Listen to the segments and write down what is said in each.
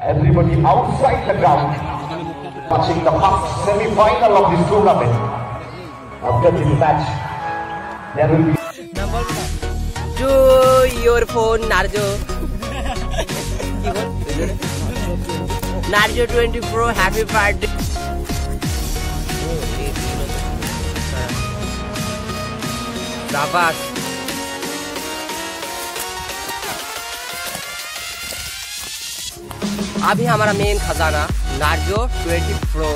Everybody outside the ground watching the first semi-final of this tournament. After this match, there will be. Do your phone, Narjo. Narjo 20 Pro, happy birthday. Davas. अभी हमारा main खजाना Narzo twenty pro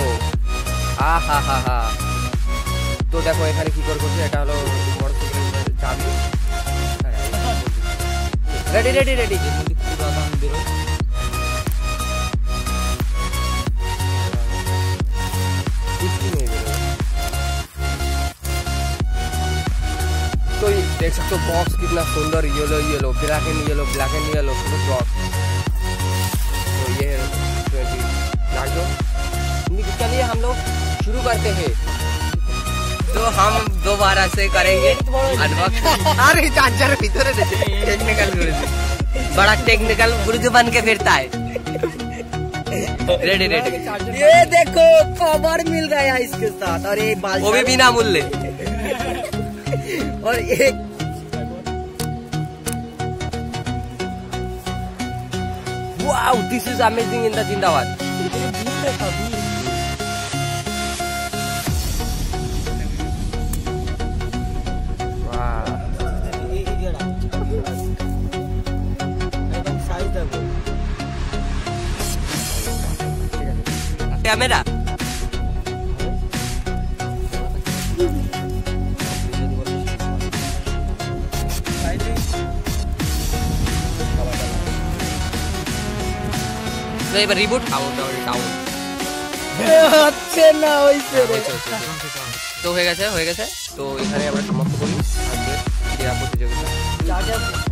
হা হা হা হা তো দেখো এখানে কি করে করছে এটা হলো বড় চাবি রেডি রেডি রেডি तो ये देख सकते हो बॉक्स कितना सुंदर yellow yellow black and yellow black and yellow सुंदर बॉक्स शुरू करते हैं। तो हम दोबारा से करेंगे अरे चार्जर भीतर टेक्निकल बड़ा टेक्निकल गुरुज बन के फिरता है। रेडी रेडी ये देखो कवर मिल गया इसके साथ। और ये बाल वो भी बिना मूल्य। और एक Wow, this is amazing in the Jindabad. Camera তো এবার রিবুট আউট আউট আউট হচ্ছে না হয়েছে রে তো হয়ে গেছে হয়ে গেছে তো এখানে আমরা সমাপ্ত করি আজকের ক্রীড়া প্রতিযোগিতা